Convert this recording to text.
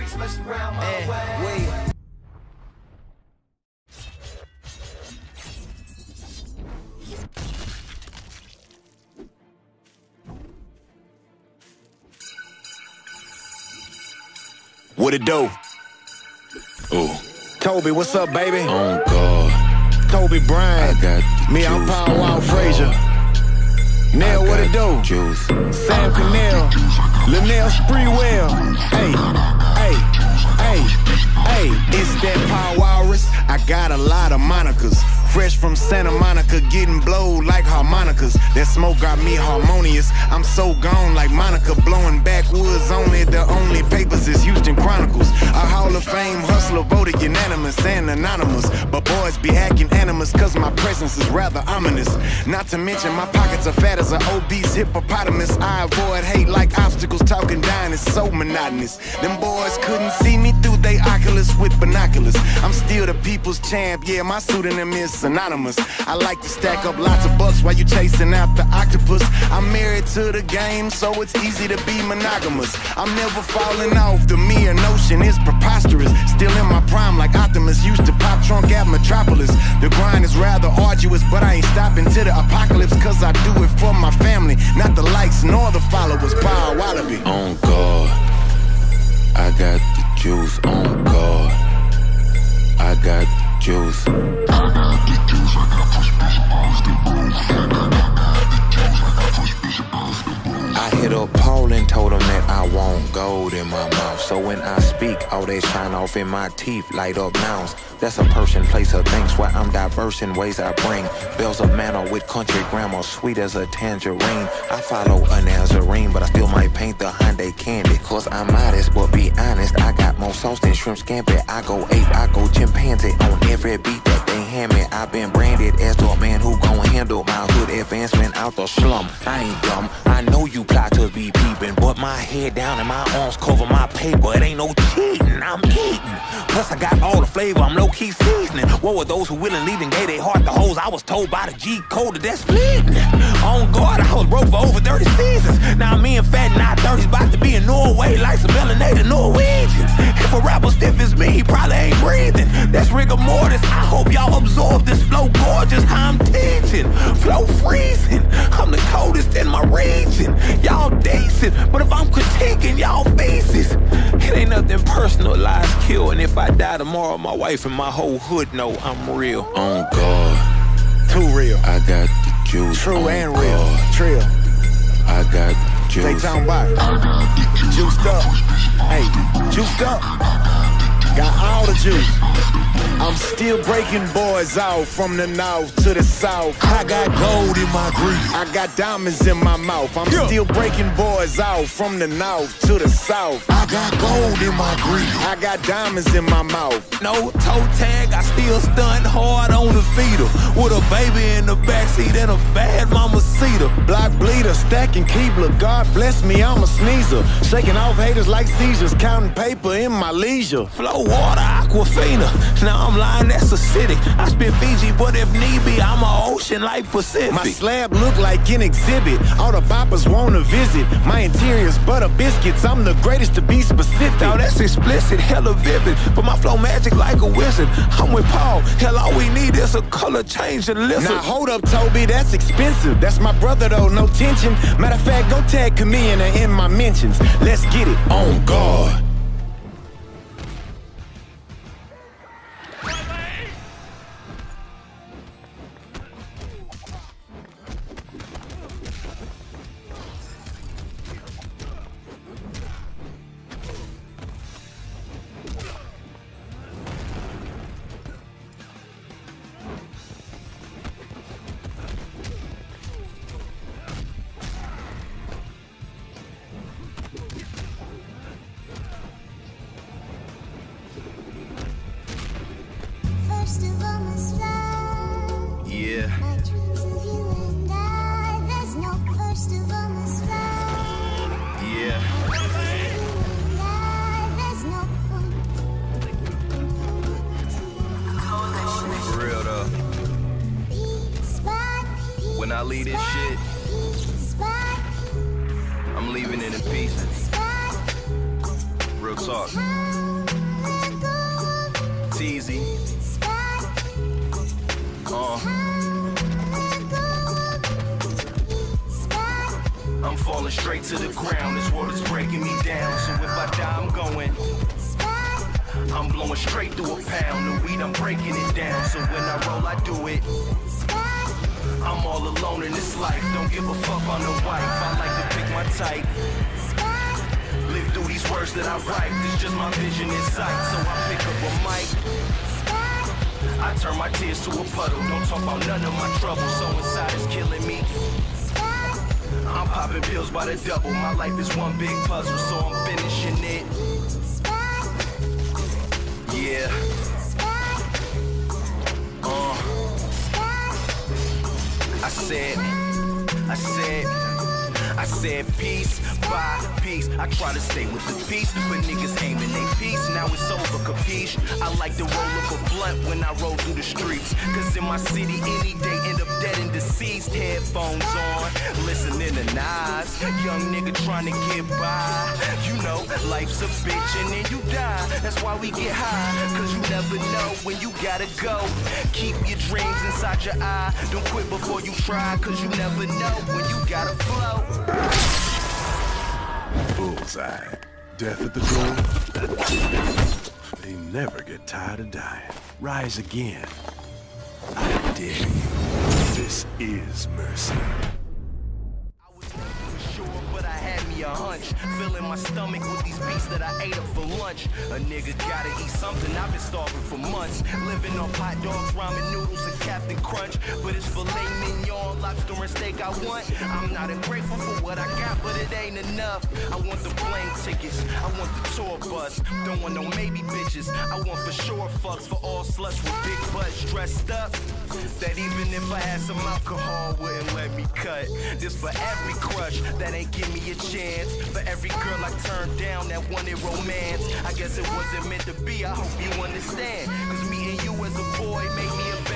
streets, messing around my eh, way. Wait. What it do? Oh, Toby, what's up, baby? on God. Toby Bryant. I got Me, I'm juice Power Wild God. Frazier. Nell, what it got do? Juice. Sam Cannell. Latrell Sprewell. Hey, hey, hey, hey. It's that Power Walrus. I got a lot of monikers. Fresh from Santa Monica, getting blowed like harmonicas. That smoke got me harmonious. I'm so gone like Monica, blowing backwoods only. The only papers is Houston Chronicles. A Hall of Fame hustler voted unanimous and anonymous. But boys be acting animus, cause my presence is rather ominous. Not to mention, my pockets are fat as an obese hippopotamus. I avoid hate like obstacles, talking down is so monotonous. Them boys couldn't see me through they with binoculars. I'm still the people's champ, yeah, my pseudonym is synonymous. I like to stack up lots of bucks while you chasing after octopus. I'm married to the game, so it's easy to be monogamous. I'm never falling off, the mere notion is preposterous. Still in my prime, like Optimus used to pop trunk at Metropolis. The grind is rather arduous, but I ain't stopping to the apocalypse, cause I do it for my family, not the likes nor the followers. My mouth. So when I speak, all they shine off in my teeth, light up nouns. That's a person, place, or things where I'm diverse in ways I bring. Bells of manner with country grammar, sweet as a tangerine. I follow a Nazarene, but I still might paint the Hyundai candy. Cause I'm modest, but be honest, I got more sauce than shrimp scampi. I go ape, I go chimpanzee on every beat that they hand me. I've been branded as the man who gon' handle my hood advancement out the slum. I ain't dumb, I know you plot to be peeping, but my head down and my arms cover my paper. It ain't no cheating, I'm eating. Plus I got all the flavor, I'm low key seasoning. What were those who willingly then gave their heart the hoes? I was told by the G code that that's fleeting. On guard, I was broke for over 30 seasons. Now me and Fat not 30's about to be in Norway like some melanated Norwegians. If a rapper stiff as me, he probably ain't breathing. That's rigor mortis. I hope y'all absorb this flow gorgeous. How I'm teaching, flow freezing. I'm the coldest in my region. Y'all decent, but if I'm critiquing y'all faces, it ain't nothing personal. Lies kill, and if I die tomorrow, my wife and my whole hood know I'm real. On God, Too real. I got the juice. True on and real. Trill. I got the They juice. talking about it. Juiced up. Hey, juiced up. Got all the juice. I'm still breaking boys out from the north to the south. I got gold in my grease. I got diamonds in my mouth. I'm still breaking boys out from the north to the south. I got gold in my grease. I got diamonds in my mouth. No toe tag, I still stunt hard on the feeder. With a baby in the backseat and a bad mama cedar. Block bleeder, stacking Keebler. God bless me, I'm a sneezer. Shaking off haters like seizures, counting paper in my leisure. Flow water, Aquafina. Now I'm lying, that's acidic. I spit Fiji, but if need be, I'm a ocean like Pacific. My slab look like an exhibit. All the boppers wanna visit. My interior's butter biscuits. I'm the greatest to be specific. Now that's explicit, hella vivid. But my flow magic like a wizard. I'm with Paul. Hell, all we need is a color change and listen. Now hold up, Toby, that's expensive. That's my brother though, no tension. Matter of fact, go tag Chamillionaire in my mentions. Let's get it. On God. When I leave this shit, I'm leaving it in pieces. Real talk. To the ground. This world is breaking me down. So if I die, I'm going. I'm blowing straight through a pound. The weed, I'm breaking it down. So when I roll, I do it. I'm all alone in this life. Don't give a fuck on the wife. I like to pick my type. Live through these words that I write. This just my vision in sight. So I pick up a mic. I turn my tears to a puddle. Don't talk about none of my troubles. So inside is killing me. I'm popping pills by the double. My life is one big puzzle, so I'm finishing it. Yeah. Uh. I said, I said, said peace by peace. I try to stay with the peace, but niggas aiming they peace. Now it's over, capiche? I like to roll up a blunt when I roll through the streets. Cause in my city, any day end up dead and deceased. Headphones on, listening to Nas. Young nigga trying to get by. You know, life's a bitch and then you die. That's why we get high. Cause you never know when you gotta go. Keep your dreams inside your eye. Don't quit before you try. Cause you never know when you gotta flow. Bullseye. Death at the door. They never get tired of dying. Rise again. I dare you. This is mercy. Filling my stomach with these beats that I ate up for lunch. A nigga gotta eat something. I've been starving for months. Living off hot dogs, ramen noodles, and Captain Crunch. But it's filet mignon, lobster and steak I want. I'm not ungrateful for what I got, but it ain't enough. I want the plane tickets. I want the tour bus. Don't want no maybe bitches. I want for sure fucks for all sluts with big butts dressed up. That even if I had some alcohol, wouldn't let me cut. This for every crush that ain't give me a chance. For every girl I turned down that wanted romance. I guess it wasn't meant to be. I hope you understand. Cause me and you as a boy made me a